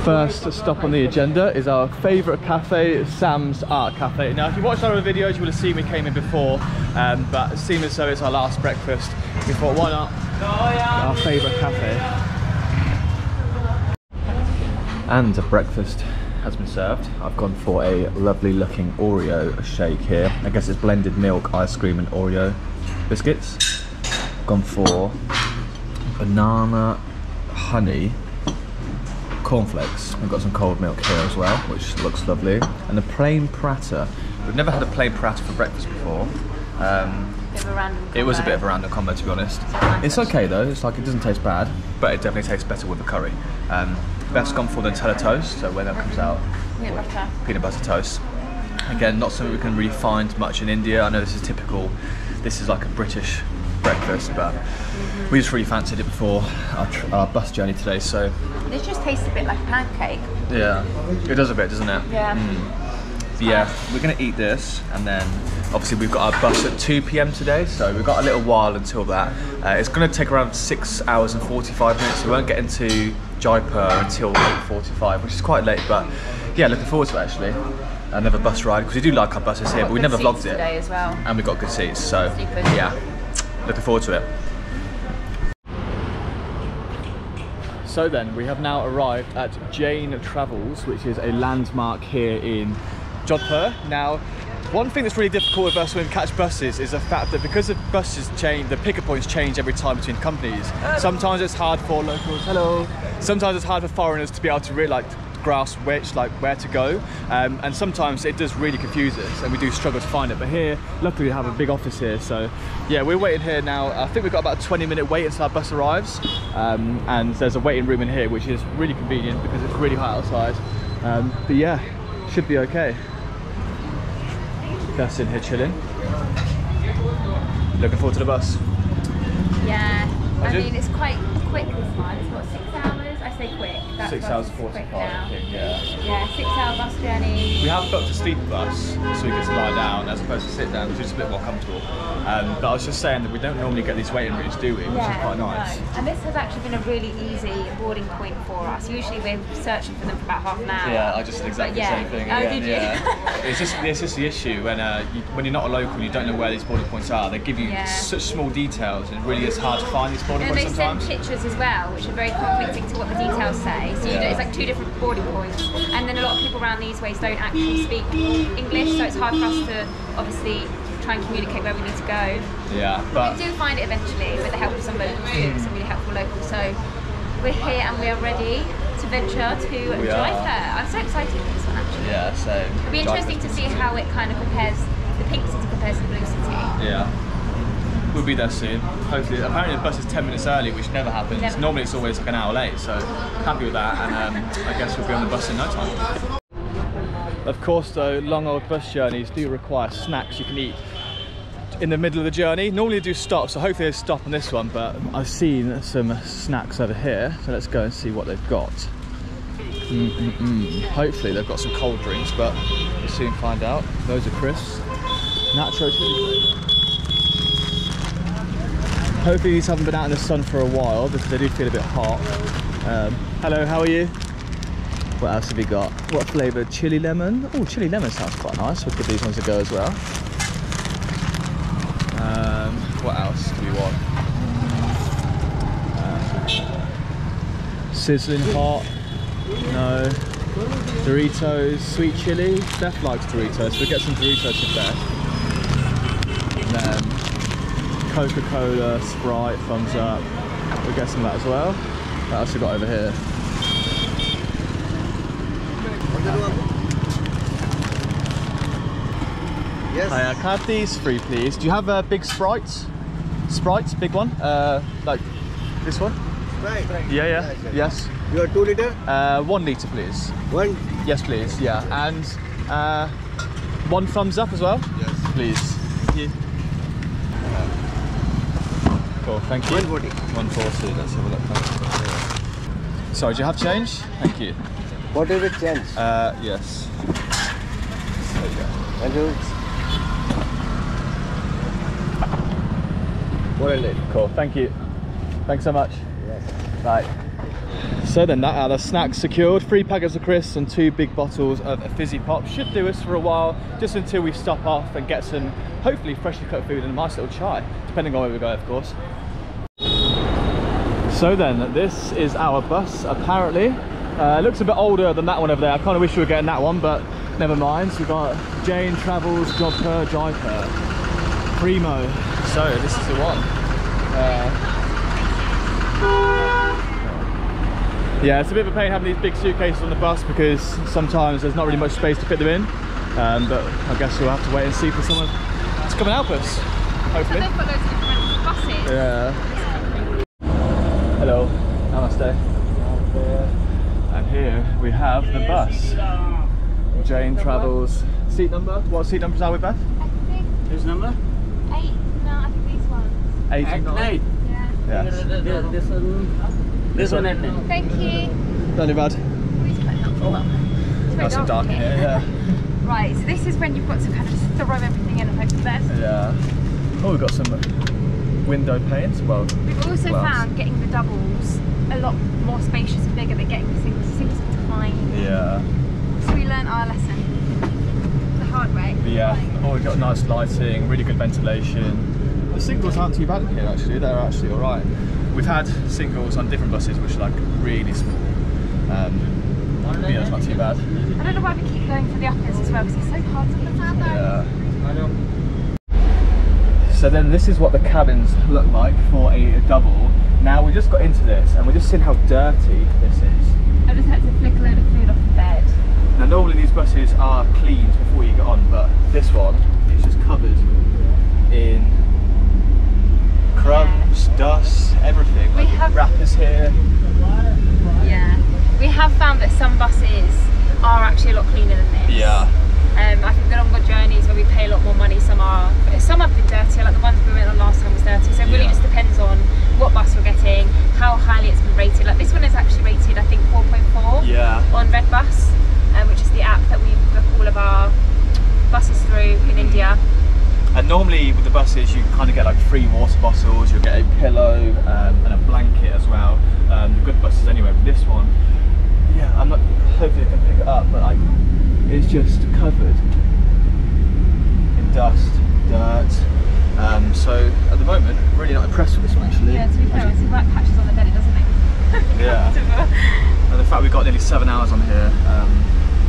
First stop on the agenda is our favourite cafe, Sam's Art Cafe. Now, if you watched our other videos, you will have seen we came in before, um, but seeing as though it's our last breakfast, we thought, why not? Our favourite cafe. And a breakfast has been served. I've gone for a lovely looking Oreo shake here. I guess it's blended milk, ice cream and Oreo biscuits. Gone for banana, honey, cornflakes. We've got some cold milk here as well, which looks lovely. And a plain prata. We've never had a plain prata for breakfast before. Um, Bit of a random it was a bit of a random combo to be honest. It's okay though, it's like it doesn't taste bad, but it definitely tastes better with the curry. Um, Beth's gone for the Nutella toast, so when that comes out, Peanut butter. peanut butter toast. Again, not something we can really find much in India. I know this is typical, this is like a British breakfast, but we just really fancied it before our, tr- our bus journey today, so This just tastes a bit like a pancake. yeah, it does a bit, doesn't it? Yeah. But yeah, we're gonna eat this, and then obviously we've got our bus at 2 p.m. today, so we've got a little while until that. Uh, it's gonna take around six hours and 45 minutes. We won't get into Jaipur until 8:45, which is quite late, but yeah, looking forward to it actually. Another bus ride because we do like our buses here, but we never vlogged it, today as well. and we got good seats, so Super. yeah, looking forward to it. So then, we have now arrived at Jain Travels, which is a landmark here in Jodhpur. Now, one thing that's really difficult with us when we catch buses is the fact that because the buses change, the pickup points change every time between companies. Um. Sometimes it's hard for locals. Hello. Sometimes it's hard for foreigners to be able to really like grasp which like where to go, um, and sometimes it does really confuse us, and we do struggle to find it. But here, luckily, we have a big office here, so yeah, we're waiting here now. I think we've got about a 20 minute wait until our bus arrives, um, and there's a waiting room in here, which is really convenient because it's really hot outside. Um, but yeah, should be okay. That's in here chilling. Looking forward to the bus. Yeah. I mean, it's quite quick this one. Say quick. That Six hours 45, I think, yeah. Yeah, six hour bus journey. We have booked a sleeper bus so we get to lie down as opposed to sit down, which is a bit more comfortable. Um, but I was just saying that we don't normally get these waiting rooms, do we? Which is quite nice. no. And this has actually been a really easy boarding point for us. Usually we're searching for them for about half an hour. Yeah, I just did exactly yeah. the same thing. Oh, again, did you? Yeah. it's just it's just the issue when uh, you, when you're not a local and you don't know where these boarding points are. They give you Yeah. such small details, and it really is hard to find these boarding points. And they send sometimes. pictures as well, which are very conflicting to what the details say. So you Yeah. do, it's like two different boarding points. And then a lot of people around these ways don't actually speak English, so it's hard for us to obviously try and communicate where we need to go. Yeah, but we do find it eventually with the help of some locals too, some really helpful locals. So we're here and we are ready to venture to We are. Jaipur. I'm so excited for this one actually. yeah, so It'll be interesting to see how it kind of compares, the pink city compares to the blue city. Yeah. We'll be there soon. Hopefully, apparently the bus is 10 minutes early, which never happens. Never. Normally it's always like an hour late, so happy with that. And um, I guess we'll be on the bus in no time. Of course, though, long old bus journeys do require snacks you can eat in the middle of the journey. Normally they do stop, so hopefully they stop on this one. But I've seen some snacks over here, so let's go and see what they've got. Mm-mm-mm. Hopefully they've got some cold drinks, but we'll soon find out. Those are crisps. Nacho. Hopefully these haven't been out in the sun for a while because they do feel a bit hot. Um, hello, how are you? What else have we got? What flavour? Chili lemon? Oh, chili lemon sounds quite nice. We'll give these ones a go as well. Um, what else do we want? Uh, sizzling hot. No. Doritos, sweet chili. Steph likes Doritos, so we'll get some Doritos for Steph. Coca-Cola, Sprite, Thums Up. We'll get some of that as well. What else we got over here? Yes. Hi, uh, can I have these three, please? Do you have a big Sprite? Sprite, big one? Uh, like this one? Right. Yeah, yeah. Yes, Yes. You are two liter? Uh, one litre, please. One? Yes, please. Yeah. And uh, one Thums Up as well? Yes. Please. Thank you. Thank you. 140. 140, let's have a look. Sorry, do you have change? Thank you. What is it change? Uh, yes. There you go. And you? What is it? Cool, thank you. Thanks so much. Yes. Bye. So then that are the snacks secured, three packets of crisps and two big bottles of fizzy pop should do us for a while, just until we stop off and get some hopefully freshly cooked food and a nice little chai, depending on where we go of course. So then, this is our bus apparently. Uh, it looks a bit older than that one over there. I kind of wish we were getting that one, but never mind. So we've got Jain Travels, Jodhpur, Jaipur, Primo. So this is the one. Uh, yeah, it's a bit of a pain having these big suitcases on the bus because sometimes there's not really much space to fit them in. Um, but I guess we'll have to wait and see for someone to come and help us, So hopefully. they've got loads of different buses. Yeah. Hello. Namaste. And here we have the bus. Jain Travels. Seat number? What seat numbers are we, Beth? I think This number? eight. No, I think these ones. Eight At and nine. night. Yeah. Yes. This, this one. This one at night. Thank you. Not too bad. It's quite helpful. Oh. It's very Nice and dark in here, yeah. Right, so this is when you've got to kind of just throw everything in and hope for the best. Yeah. Oh, we've got some window panes. Well, We've also Glass. found getting the doubles a lot more spacious and bigger than getting the singles. The singles are tiny. yeah. So we learned our lesson the hard way. Yeah. Oh, we've got nice lighting, really good ventilation. The singles aren't too bad in here actually. They're actually all right. We've had singles on different buses which are like really small. Um, yeah, it's not too bad. I don't know why we keep going for the uppers as well because it's so hard to put down there. Yeah. So then this is what the cabins look like for a double. Now we just got into this and we're just seeing how dirty this is. I just had to flick a load of food off the bed. Now normally these buses are cleaned before you get on, but this one is just covered in crumbs, dust, everything. We Like have- wrappers here. Yeah. We have found that some buses are actually a lot cleaner than this. Yeah. Um, I think the longer journeys where we pay a lot more money, some are, some have been dirtier, like the ones we went on last time was dirty. So it really Yeah. just depends on what bus we're getting, how highly it's been rated. Like this one is actually rated, I think, 4.4 Yeah. on Redbus, um, which is the app that we book all of our buses through in India. And normally with the buses you kind of get like free water bottles, you'll get a pillow um, and a blanket as well. Um, the good buses anyway, but this one, yeah, I'm not, hopefully I can pick it up, but like, it's just covered in dust, dirt. Um, so at the moment, really not impressed with this one actually. Yeah, to be fair, it's black patches on the bed, it doesn't make Yeah. And the fact we've got nearly seven hours on here, um,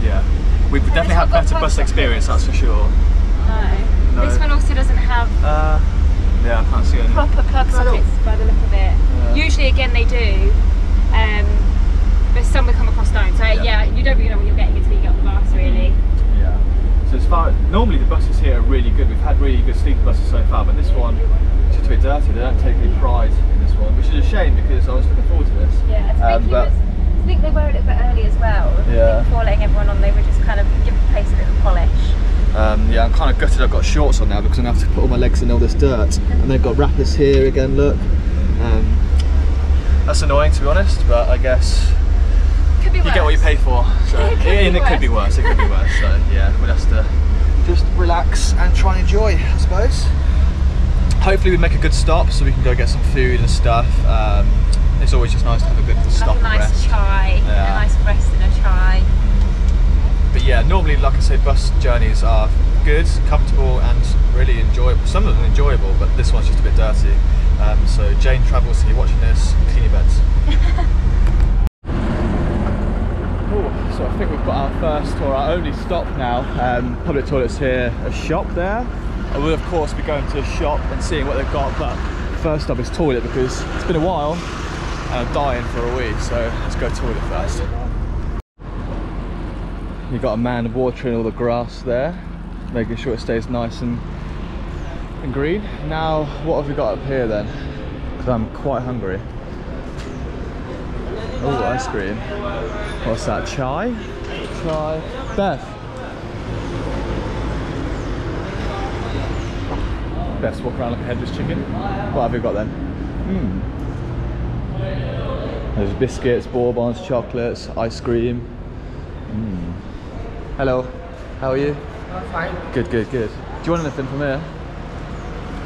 yeah. We've definitely had better bus experience, that's for sure. No. No. This one also doesn't have Uh, yeah, I can't see any. proper plug sockets by the look of it. Yeah. Usually, again, they do, um, but some we come across don't. So Yeah. yeah. you don't really know what you're getting until you get on the bus, really. Yeah. So as far as, normally the buses here are really good. We've had really good sleeper buses so far, but this one is just a bit dirty. They don't take any pride in this one, which is a shame because I was looking forward to this. Yeah, I think, Um, but- was, I think they were a little bit early as well. Yeah. Before letting everyone on, they were just kind of give the place a bit of polish. Um, yeah, I'm kind of gutted I've got shorts on now because I'm going to have to put all my legs in all this dirt. And they've got wrappers here again, look. Um, that's annoying to be honest, but I guess Could be worse. you get what you pay for. So, It could and be it could be worse. it could be worse. So yeah, we'll have to just relax and try and enjoy, I suppose. Hopefully we make a good stop so we can go get some food and stuff. Um, it's always just nice to have a good stop Like a nice rest. chai, Yeah. a nice rest and a chai. But yeah, normally, like I said, bus journeys are good, comfortable, and really enjoyable. Some of them enjoyable, but this one's just a bit dirty. Um, so Jain travels. So you're watching this, clean your beds. Ooh, so I think we've got our first or our only stop now. Um, public toilets here, a shop there. I will of course be going to a shop and seeing what they've got, but first stop is toilet because it's been a while and I'm dying for a wee. So let's go toilet first. You've got a man watering all the grass there, making sure it stays nice and, and green. Now, what have we got up here then? Because I'm quite hungry. Oh, ice cream. What's that? Chai? Chai. Beth. Beth's walk around like a headless chicken. What have we got then? Hmm. There's biscuits, bourbons, chocolates, ice cream. Mm. Hello, how are you? I'm fine. Good, good, good. Do you want anything from here?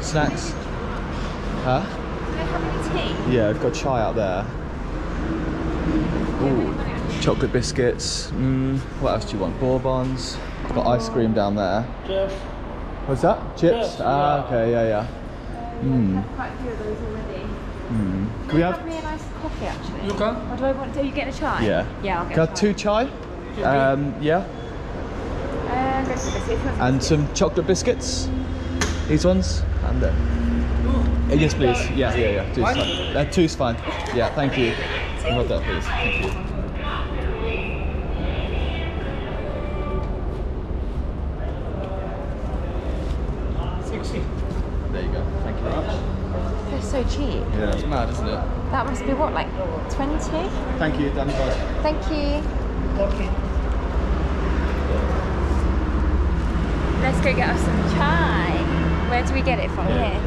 Snacks? Huh? Do they have any tea? Yeah, we've got chai out there. Ooh, chocolate biscuits. Mm, what else do you want? Bourbons. Got ice cream down there. Cheers. What's that? Chips? Chips, ah, yeah. okay, yeah, yeah. Mm. Quite a few of those already. Mm. Can we have? me a nice coffee actually. You can. Or do I want to? Are you getting a chai? Yeah. Yeah, I'll get Can I a have two chai? Um, yeah. Uh, go for the biscuits. And some chocolate biscuits. These ones. And uh, uh, yes, please. Yeah, yeah, yeah. Two's fine. Uh, two's fine. Yeah, thank you. Hold that, please. Thank you. Sixty. There you go. Thank you very much. They're so cheap. Yeah, it's mad, isn't it? That must be what, like 20? Thank you, Dhanyavaad. Thank you. Okay. Let's go get us some chai. Where do we get it from? Here.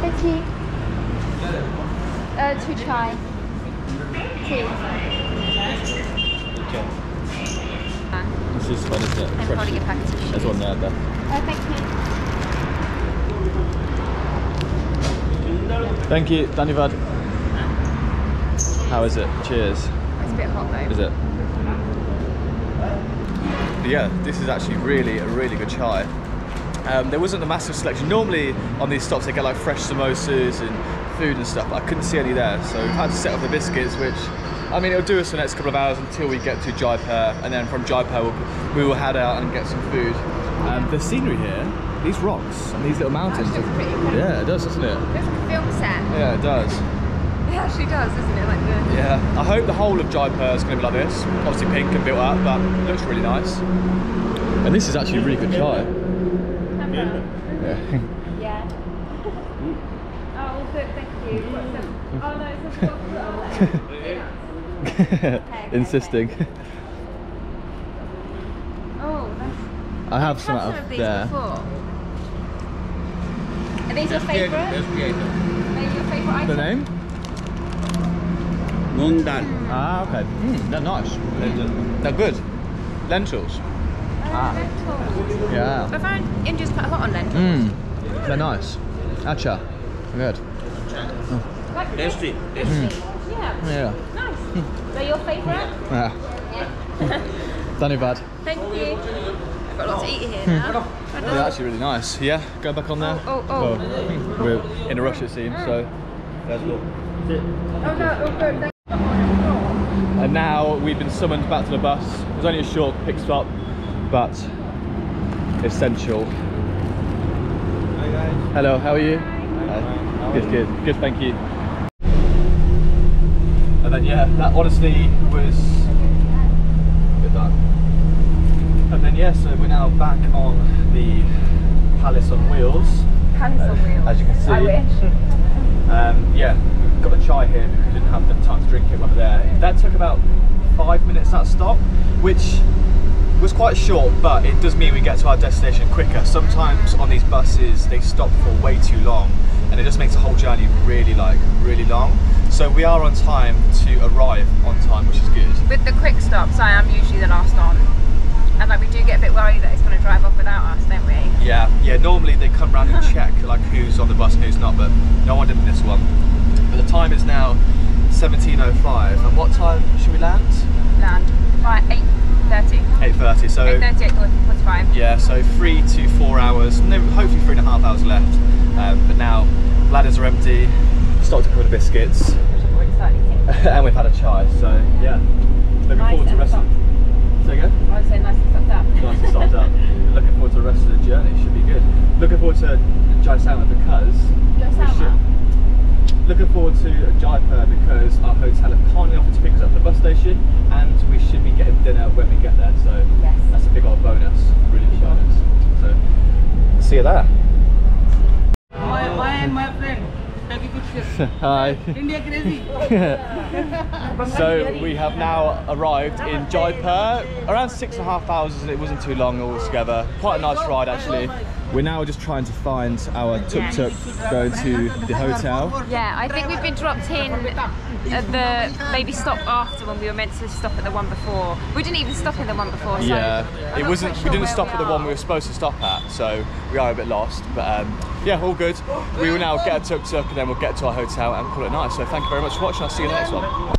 Thank you. Uh, two chai. Two. Okay. This is fun, isn't it? I'm holding a packet of There's one there. there. Oh, thank you. Thank you, Dhanyavaad. How is it? Cheers. It's a bit hot though. Is it? Yeah, this is actually really a really good chai. Um, there wasn't a massive selection. Normally on these stops they get like fresh samosas and food and stuff, but I couldn't see any there. So we've had to set up the biscuits, which I mean it'll do us for the next couple of hours until we get to Jaipur, and then from Jaipur we'll, we will head out and get some food. Um, the scenery here, these rocks and these little mountains. Actually, it's pretty incredible. Yeah, it does, doesn't it? It's like a film set. Yeah, it does. It actually does, doesn't it? Like the. Yeah, I hope the whole of Jaipur is going to be like this. Obviously pink and built up, but it looks really nice. And this is actually a really good chai. Yeah. Yeah. Oh, all good, thank you. What's Oh no, it's a chocolate. Insisting. Oh, that's. I have some out some of of these there. before. Are these your favourite? Maybe your favourite item? The name? Moong dal. Ah, okay. Mm, they're nice. They're good. Lentils. Ah. Lentils. Yeah. I found India's quite hot on lentils. Mm, they're nice. Acha. Good. Like Tasty. tasty. Yeah. Yeah. Nice. They're your favourite? Yeah. Yeah. Dhanyavaad. Thank you. I've got a lot to eat here now. They're actually really nice. Yeah, go back on there. Oh, oh, oh. Well, we're in a rush it seems, so let's go. Oh no, oh good. And now we've been summoned back to the bus. It was only a short pit stop, but essential. Hi guys. Hello, how are you? Hi. Good, good, good, thank you. And then yeah, that honestly was good done. And then yeah, so we're now back on the Palace on Wheels. Palace on wheels. As you can see. Um, yeah, we've got the chai here because we didn't have the time to drink it we were there. That took about five minutes that stop, which was quite short, but it does mean we get to our destination quicker. Sometimes on these buses they stop for way too long, and it just makes the whole journey really like really long. So we are on time to arrive on time, which is good. With the quick stops, I am usually the last on. And like we do get a bit worried that it's going to drive off without us, don't we? Yeah, yeah. Normally they come round and check like who's on the bus and who's not, but no one did in this one. But the time is now 17:05, and what time should we land? Land. Right, 8.30. 8:30. So 8.30, 8.45. yeah, so three to four hours, no, hopefully three and a half hours left. Um, but now bladders are empty, stocked a couple of biscuits, We're slightly tinted. and we've had a chai. So yeah, looking Nice forward to the and rest. Say again. I would say nice and soft up. nice and stopped up. Looking forward to the rest of the journey. Should be good. Looking forward to Jaisama because we should- looking forward to Jaipur because our hotel have kindly offered to pick us up at the bus station, and we should be getting dinner when we get there. So Yes. that's a big old bonus. Really big bonus. So see you there. My, my and my friend. Take a picture. Hi. India crazy. So we have now arrived in Jaipur, around six and a half hours, and it wasn't too long altogether. Quite a nice ride actually. We're now just trying to find our tuk-tuk going to the hotel. Yeah, I think we've been dropped in at the maybe stop after when we were meant to stop at the one before. We didn't even stop in the one before. So Yeah, it wasn't. quite We didn't where stop at the one we were supposed to stop at, so we are a bit lost. But um, yeah, all good. We will now get a tuk tuk and then we'll get to our hotel and call it night. So thank you very much for watching. I'll see you in the next one.